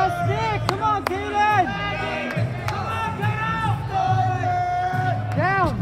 that stick. Come on, Kaden. Down.